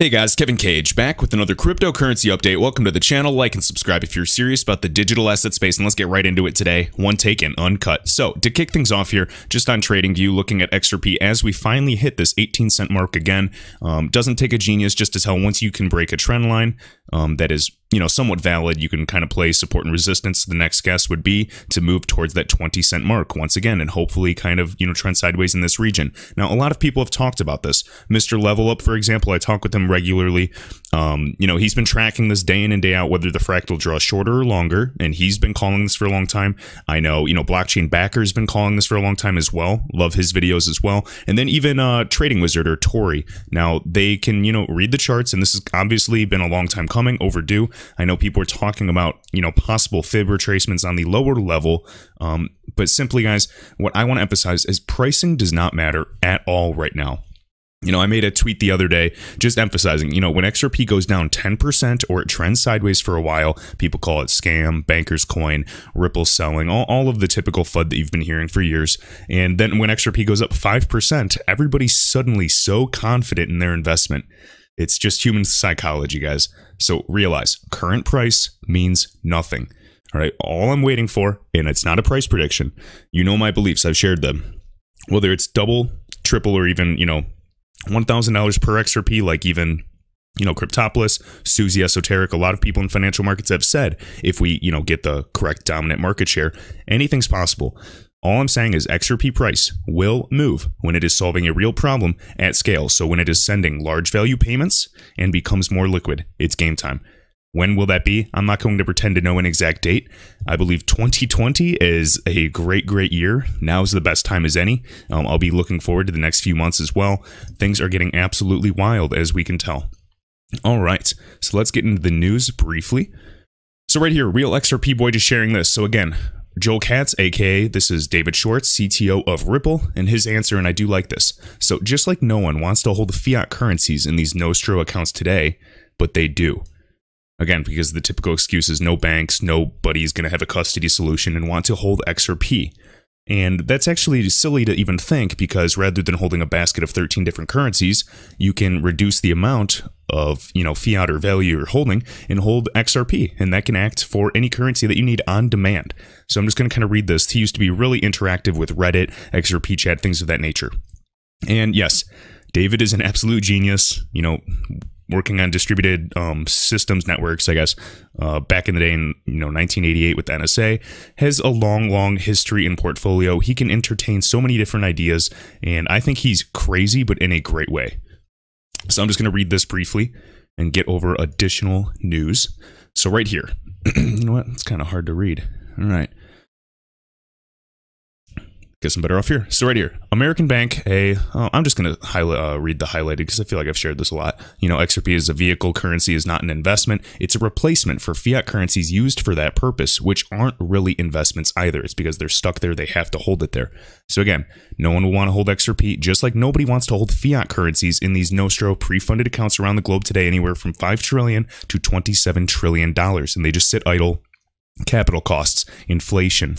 Hey guys, Kevin Cage back with another cryptocurrency update. Welcome to the channel. Like and subscribe if you're serious about the digital asset space, and let's get right into it today. One take and uncut. So, to kick things off here, just on TradingView, looking at XRP as we finally hit this 18 cent mark again. Um, doesn't take a genius just to tell once you can break a trend line um, that is you know, somewhat valid. You can kind of play support and resistance. The next guess would be to move towards that 20 cent mark once again and hopefully kind of, you know, trend sideways in this region. Now, a lot of people have talked about this. Mr. Level Up, for example, I talk with him regularly. Um, you know, he's been tracking this day in and day out, whether the fractal draws shorter or longer, and he's been calling this for a long time. I know, you know, Blockchain Backer's been calling this for a long time as well. Love his videos as well. And then even uh, Trading Wizard or Tori. Now, they can, you know, read the charts, and this has obviously been a long time coming, overdue. I know people are talking about, you know, possible fib retracements on the lower level. Um, but simply, guys, what I want to emphasize is pricing does not matter at all right now. You know, I made a tweet the other day just emphasizing, you know, when XRP goes down 10% or it trends sideways for a while, people call it scam, banker's coin, Ripple selling, all, all of the typical FUD that you've been hearing for years. And then when XRP goes up 5%, everybody's suddenly so confident in their investment. It's just human psychology, guys. So realize current price means nothing. All right. All I'm waiting for, and it's not a price prediction, you know my beliefs, I've shared them. Whether it's double, triple, or even, you know, $1,000 per XRP, like even you know, Cryptopolis, Susie Esoteric, a lot of people in financial markets have said if we, you know, get the correct dominant market share, anything's possible. All I'm saying is XRP price will move when it is solving a real problem at scale. So when it is sending large value payments and becomes more liquid, it's game time. When will that be? I'm not going to pretend to know an exact date. I believe 2020 is a great, great year. Now is the best time as any. Um, I'll be looking forward to the next few months as well. Things are getting absolutely wild, as we can tell. All right, so let's get into the news briefly. So right here, Real XRP Boy just sharing this. So again, Joel Katz, aka this is David Schwartz, CTO of Ripple, and his answer, and I do like this. So, just like no one wants to hold the fiat currencies in these Nostro accounts today, but they do. Again, because the typical excuse is no banks, nobody's going to have a custody solution and want to hold XRP. And that's actually silly to even think because rather than holding a basket of 13 different currencies, you can reduce the amount of, you know, fiat or value you're holding and hold XRP. And that can act for any currency that you need on demand. So I'm just going to kind of read this. He used to be really interactive with Reddit, XRP chat, things of that nature. And yes, David is an absolute genius. You know, working on distributed um, systems networks, I guess, uh, back in the day in you know 1988 with NSA, has a long, long history and portfolio. He can entertain so many different ideas, and I think he's crazy, but in a great way. So I'm just going to read this briefly and get over additional news. So right here, you know what? It's kind of hard to read. All right. Guess I'm better off here. So right here, American Bank, a, oh, I'm just going to uh, read the highlighted because I feel like I've shared this a lot. You know, XRP is a vehicle currency, is not an investment. It's a replacement for fiat currencies used for that purpose, which aren't really investments either. It's because they're stuck there, they have to hold it there. So again, no one will want to hold XRP, just like nobody wants to hold fiat currencies in these Nostro pre-funded accounts around the globe today, anywhere from 5 trillion to 27 trillion dollars, and they just sit idle. Capital costs, inflation,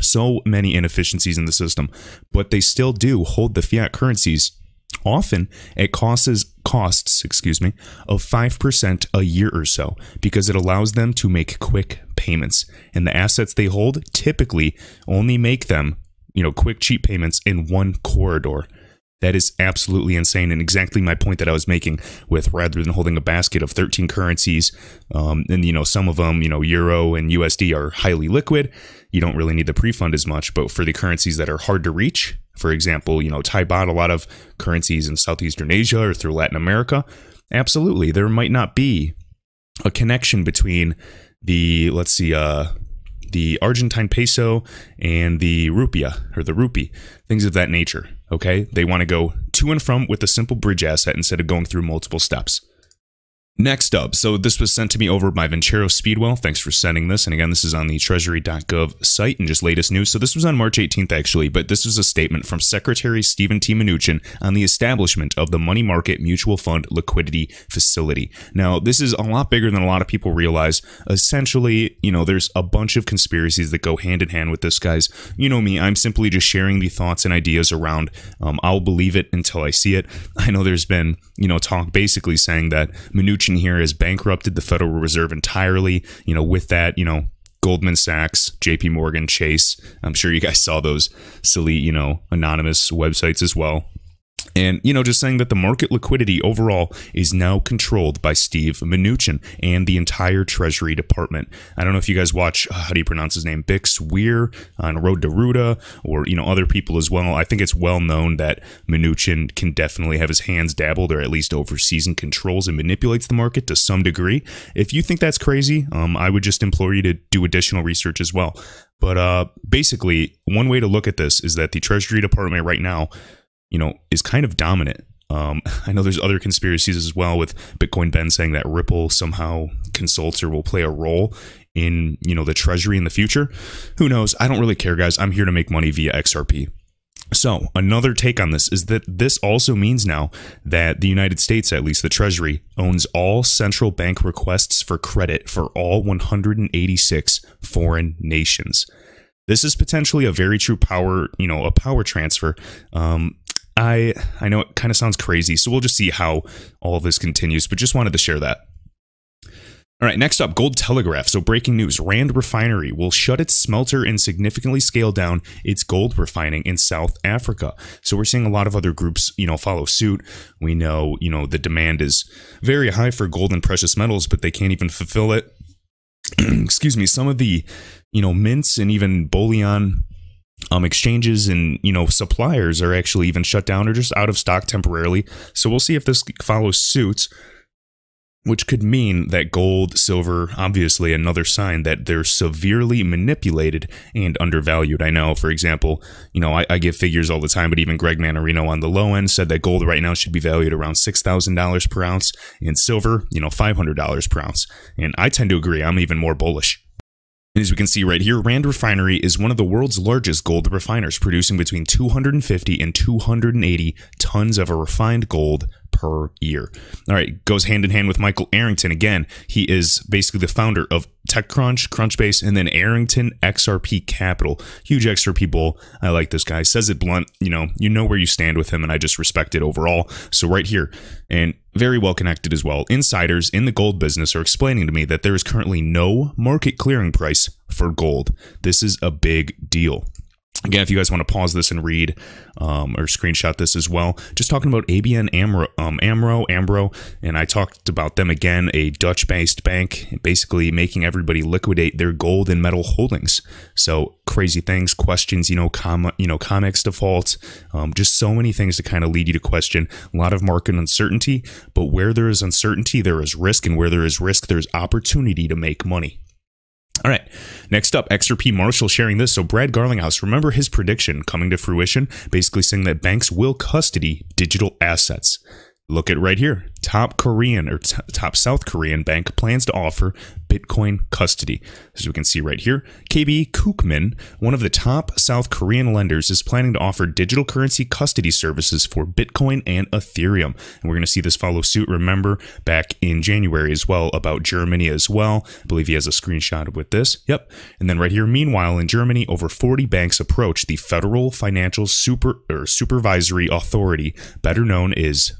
so many inefficiencies in the system, but they still do hold the fiat currencies often at costs costs, excuse me, of 5% a year or so because it allows them to make quick payments. And the assets they hold typically only make them, you know, quick cheap payments in one corridor. That is absolutely insane, and exactly my point that I was making. With rather than holding a basket of 13 currencies, um, and you know some of them, you know euro and USD are highly liquid. You don't really need the pre-fund as much, but for the currencies that are hard to reach, for example, you know Thai baht, a lot of currencies in Southeastern Asia or through Latin America, absolutely there might not be a connection between the let's see, uh, the Argentine peso and the rupiah or the rupee, things of that nature. Okay, they want to go to and from with a simple bridge asset instead of going through multiple steps. Next up, so this was sent to me over by Vincero Speedwell. Thanks for sending this. And again, this is on the treasury.gov site and just latest news. So this was on March 18th, actually, but this was a statement from Secretary Stephen T. Mnuchin on the establishment of the Money Market Mutual Fund Liquidity Facility. Now, this is a lot bigger than a lot of people realize. Essentially, you know, there's a bunch of conspiracies that go hand in hand with this, guys. You know me, I'm simply just sharing the thoughts and ideas around. Um, I'll believe it until I see it. I know there's been, you know, talk basically saying that Mnuchin here has bankrupted the Federal Reserve entirely. You know, with that, you know, Goldman Sachs, JP Morgan, Chase. I'm sure you guys saw those silly, you know, anonymous websites as well. And, you know, just saying that the market liquidity overall is now controlled by Steve Mnuchin and the entire Treasury Department. I don't know if you guys watch, uh, how do you pronounce his name? Bix Weir on Road to Roota or, you know, other people as well. I think it's well known that Mnuchin can definitely have his hands dabbled or at least oversees and controls and manipulates the market to some degree. If you think that's crazy, um, I would just implore you to do additional research as well. But uh, basically, one way to look at this is that the Treasury Department right now you know, is kind of dominant. Um, I know there's other conspiracies as well with Bitcoin Ben saying that Ripple somehow consults or will play a role in, you know, the treasury in the future. Who knows? I don't really care, guys. I'm here to make money via XRP. So, another take on this is that this also means now that the United States, at least the Treasury, owns all central bank requests for credit for all 186 foreign nations. This is potentially a very true power, you know, a power transfer. Um, I I know it kind of sounds crazy, so we'll just see how all this continues, but just wanted to share that. All right, next up, Gold Telegraph. So, breaking news Rand Refinery will shut its smelter and significantly scale down its gold refining in South Africa. So, we're seeing a lot of other groups, you know, follow suit. We know, you know, the demand is very high for gold and precious metals, but they can't even fulfill it. Excuse me, some of the, you know, mints and even bullion um, exchanges and you know suppliers are actually even shut down or just out of stock temporarily. So we'll see if this follows suit, which could mean that gold, silver, obviously another sign that they're severely manipulated and undervalued. I know, for example, you know I, I give figures all the time, but even Greg Mannarino on the low end said that gold right now should be valued around six thousand dollars per ounce, and silver, you know, five hundred dollars per ounce. And I tend to agree. I'm even more bullish. And as we can see right here, Rand Refinery is one of the world's largest gold refiners, producing between 250 and 280 tons of a refined gold per year. All right, goes hand in hand with Michael Arrington. Again, he is basically the founder of TechCrunch, Crunchbase, and then Arrington XRP Capital. Huge XRP bull. I like this guy. Says it blunt. You know, you know where you stand with him, and I just respect it overall. So right here, and very well connected as well. Insiders in the gold business are explaining to me that there is currently no market clearing price for gold. This is a big deal. Again, if you guys want to pause this and read um, or screenshot this as well, just talking about ABN Amro, um, Amro, Ambro, and I talked about them again, a Dutch-based bank, basically making everybody liquidate their gold and metal holdings. So crazy things, questions, you know, com, you know, COMEX default, um, just so many things to kind of lead you to question. A lot of market uncertainty, but where there is uncertainty, there is risk, and where there is risk, there's opportunity to make money. All right, next up, XRP Marshall sharing this. So, Brad Garlinghouse, remember his prediction coming to fruition, basically saying that banks will custody digital assets. Look at right here. Top Korean or top South Korean bank plans to offer Bitcoin custody. As we can see right here, KB Kookmin, one of the top South Korean lenders, is planning to offer digital currency custody services for Bitcoin and Ethereum. And we're going to see this follow suit. Remember back in January as well about Germany as well. I believe he has a screenshot with this. Yep. And then right here, meanwhile, in Germany, over 40 banks approach the Federal Financial Super or Supervisory Authority, better known as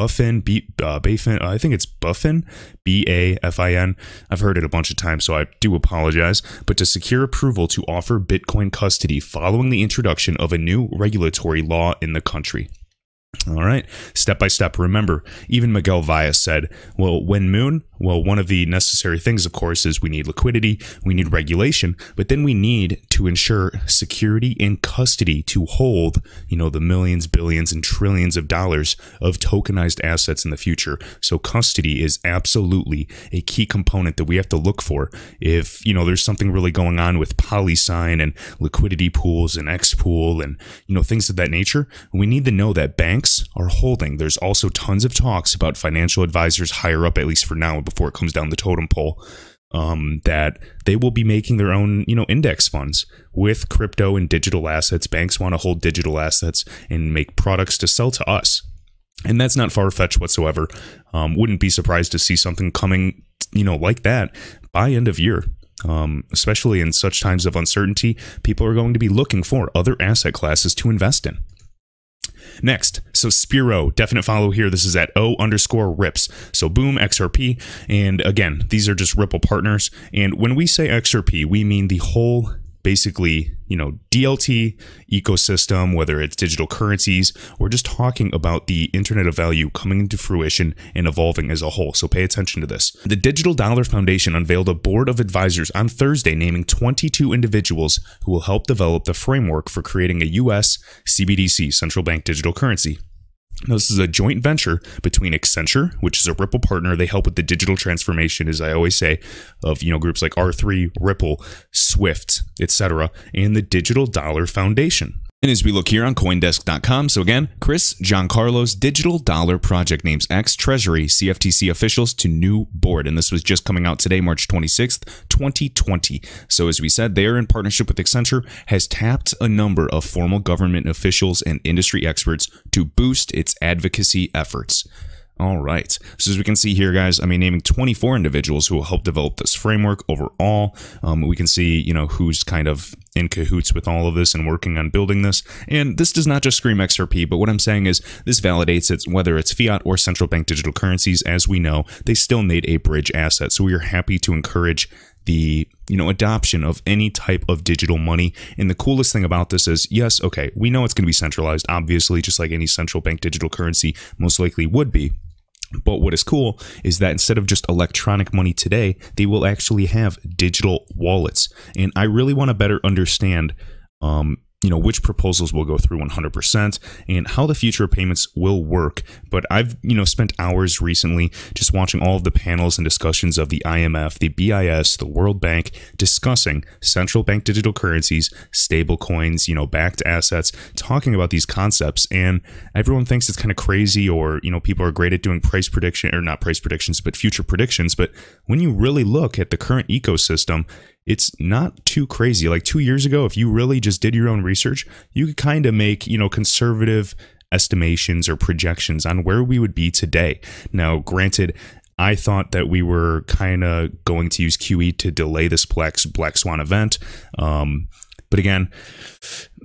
Buffin, B, uh, Bafin, uh, I think it's Buffin, B A F I N. I've heard it a bunch of times, so I do apologize. But to secure approval to offer Bitcoin custody following the introduction of a new regulatory law in the country. All right, step by step. Remember, even Miguel Valles said, well, when Moon, well, one of the necessary things, of course, is we need liquidity, we need regulation, but then we need to ensure security and custody to hold, you know, the millions, billions, and trillions of dollars of tokenized assets in the future. So custody is absolutely a key component that we have to look for if, you know, there's something really going on with PolySign and liquidity pools and Xpool and, you know, things of that nature. We need to know that banks banks are holding. There's also tons of talks about financial advisors higher up, at least for now, before it comes down the totem pole, um, that they will be making their own, you know, index funds with crypto and digital assets. Banks want to hold digital assets and make products to sell to us. And that's not far fetched whatsoever. Um, wouldn't be surprised to see something coming, you know, like that by end of year. Um, especially in such times of uncertainty, people are going to be looking for other asset classes to invest in. Next, so Spiro, definite follow here. This is at O underscore rips. So boom, XRP. And again, these are just Ripple partners. And when we say XRP, we mean the whole basically, you know, DLT ecosystem, whether it's digital currencies, we're just talking about the Internet of Value coming into fruition and evolving as a whole. So pay attention to this. The Digital Dollar Foundation unveiled a board of advisors on Thursday naming 22 individuals who will help develop the framework for creating a US CBDC, central bank digital currency. Now, this is a joint venture between Accenture, which is a Ripple partner. They help with the digital transformation, as I always say, of you know groups like R3, Ripple, Swift, etc., and the Digital Dollar Foundation. And as we look here on Coindesk.com, so again, Chris Giancarlo's Digital Dollar Project names ex Treasury CFTC officials to new board. And this was just coming out today, March 26th, 2020. So as we said, they are in partnership with Accenture, has tapped a number of formal government officials and industry experts to boost its advocacy efforts. All right. So as we can see here, guys, I mean, naming 24 individuals who will help develop this framework overall. Um, we can see, you know, who's kind of in cahoots with all of this and working on building this. And this does not just scream XRP, but what I'm saying is this validates it, whether it's fiat or central bank digital currencies. As we know, they still need a bridge asset. So we are happy to encourage the you know adoption of any type of digital money and the coolest thing about this is yes okay we know it's going to be centralized obviously just like any central bank digital currency most likely would be but what is cool is that instead of just electronic money today, they will actually have digital wallets. And I really want to better understand um, you know which proposals will go through 100% and how the future payments will work. But i've you know spent hours recently just watching all of the panels and discussions of the imf the bis the world bank discussing central bank digital currencies stable coins you know backed assets talking about these concepts. And everyone thinks it's kind of crazy or you know people are great at doing price prediction or not price predictions but future predictions. But when you really look at the current ecosystem it's not too crazy. Like two years ago, if you really just did your own research, you could kind of make, you know, conservative estimations or projections on where we would be today. Now, granted, I thought that we were kind of going to use QE to delay this Black, Black Swan event. Um, but again,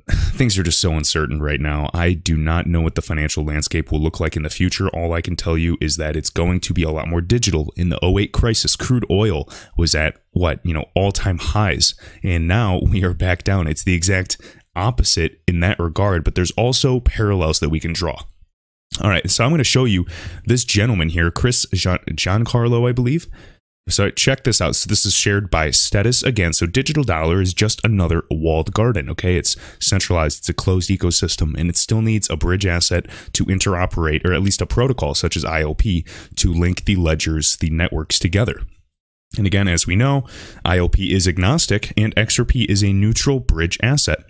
things are just so uncertain right now. I do not know what the financial landscape will look like in the future. All I can tell you is that it's going to be a lot more digital. In the 08 crisis, crude oil was at what, you know, all-time highs, and now we are back down. It's the exact opposite in that regard, but there's also parallels that we can draw. All right, so I'm going to show you this gentleman here, Chris Giancarlo, I believe. So check this out. So this is shared by Status again. So digital dollar is just another walled garden. Okay, it's centralized. It's a closed ecosystem, and it still needs a bridge asset to interoperate, or at least a protocol such as IOP to link the ledgers, the networks together. And again, as we know, IOP is agnostic, and XRP is a neutral bridge asset.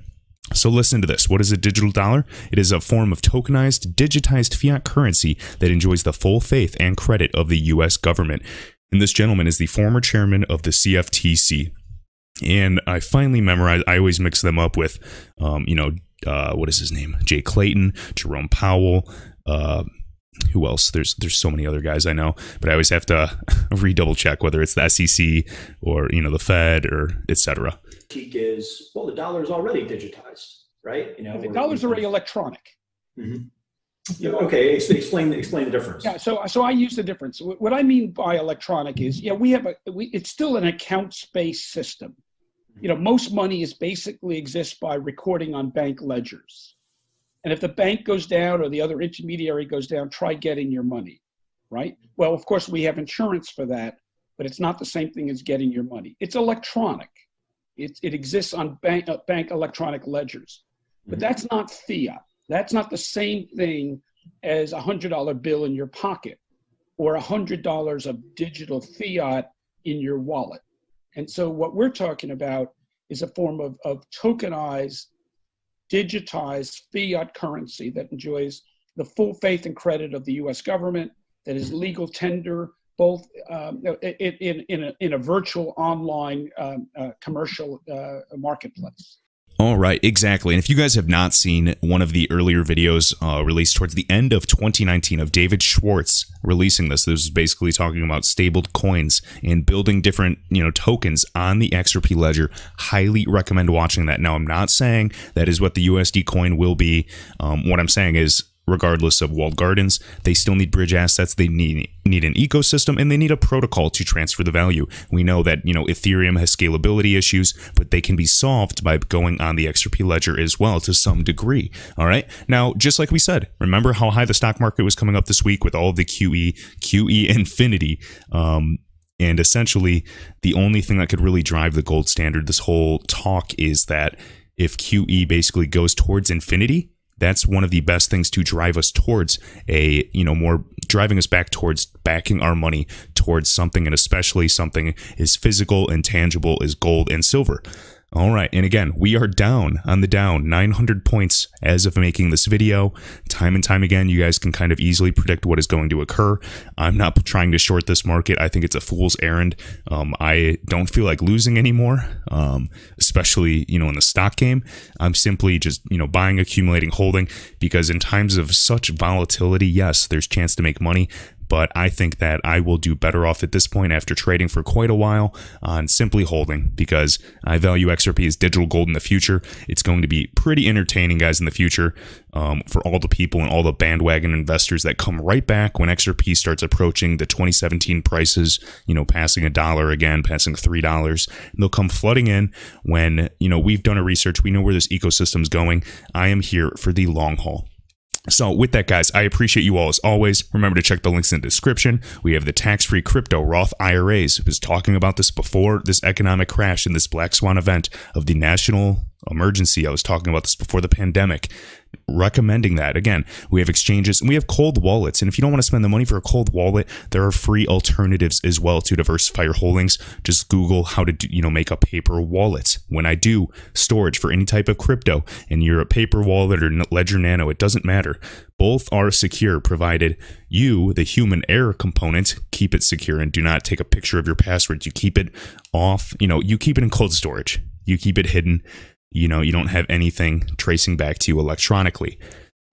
So listen to this. What is a digital dollar? It is a form of tokenized, digitized fiat currency that enjoys the full faith and credit of the US government. And this gentleman is the former chairman of the CFTC. And I finally memorized, I always mix them up with, um, you know, uh, what is his name? Jay Clayton, Jerome Powell, uh, who else? There's there's so many other guys I know, but I always have to redouble check whether it's the SEC or you know the Fed or etc. Is well, the dollar is already digitized, right? You know, the dollar's already electronic. Mm-hmm. Yeah, okay, explain explain the difference. Yeah, so so I use the difference. What I mean by electronic is, yeah, we have a we, it's still an accounts based system. You know, most money is basically exists by recording on bank ledgers. And if the bank goes down or the other intermediary goes down, try getting your money, right? Well, of course, we have insurance for that, but it's not the same thing as getting your money. It's electronic. It, it exists on bank, uh, bank electronic ledgers, but mm-hmm. that's not fiat. That's not the same thing as a hundred dollar bill in your pocket or a hundred dollars of digital fiat in your wallet. And so what we're talking about is a form of, of tokenized, digitized fiat currency that enjoys the full faith and credit of the U.S. government that is legal tender both um, in, in, a, in a virtual online um, uh, commercial uh, marketplace. All right, exactly. And if you guys have not seen one of the earlier videos uh, released towards the end of 2019 of David Schwartz releasing this, this is basically talking about stabled coins and building different, you know, tokens on the XRP ledger. Highly recommend watching that. Now, I'm not saying that is what the USD coin will be. Um, what I'm saying is regardless of walled gardens. They still need bridge assets. They need need an ecosystem and they need a protocol to transfer the value. We know that, you know, Ethereum has scalability issues, but they can be solved by going on the XRP ledger as well to some degree. All right. Now, just like we said, remember how high the stock market was coming up this week with all the QE, QE infinity. Um, and essentially, the only thing that could really drive the gold standard, this whole talk is that if QE basically goes towards infinity, that's one of the best things to drive us towards a you know more driving us back towards backing our money towards something and especially something as physical and tangible as gold and silver all right, and again, we are down on the down 900 points as of making this video. Time and time again, you guys can kind of easily predict what is going to occur. I'm not trying to short this market. I think it's a fool's errand. Um, I don't feel like losing anymore, um, especially you know in the stock game. I'm simply just you know buying, accumulating, holding because in times of such volatility, yes, there's chance to make money, but I think that I will do better off at this point after trading for quite a while on simply holding because I value XRP as digital gold in the future. It's going to be pretty entertaining, guys, in the future um, for all the people and all the bandwagon investors that come right back when XRP starts approaching the 2017 prices, you know, passing a dollar again, passing $3. They'll come flooding in when, you know, we've done a research, we know where this ecosystem's going. I am here for the long haul. So, with that, guys, I appreciate you all as always. Remember to check the links in the description. We have the tax free crypto Roth IRAs. I was talking about this before this economic crash and this Black Swan event of the national emergency. I was talking about this before the pandemic recommending that. Again, we have exchanges and we have cold wallets. And if you don't want to spend the money for a cold wallet, there are free alternatives as well to diversify your holdings. Just Google how to do, you know make a paper wallet. When I do storage for any type of crypto and you're a paper wallet or Ledger Nano, it doesn't matter. Both are secure provided you, the human error component, keep it secure and do not take a picture of your passwords. You keep it off, you know, you keep it in cold storage. You keep it hidden you know, you don't have anything tracing back to you electronically.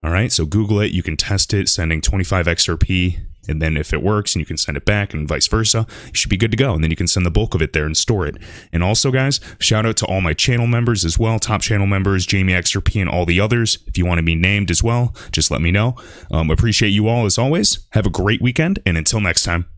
All right, so Google it. You can test it, sending 25 XRP, and then if it works and you can send it back and vice versa, you should be good to go. And then you can send the bulk of it there and store it. And also, guys, shout out to all my channel members as well, top channel members, Jamie XRP, and all the others. If you want to be named as well, just let me know. Um, appreciate you all as always. Have a great weekend, and until next time.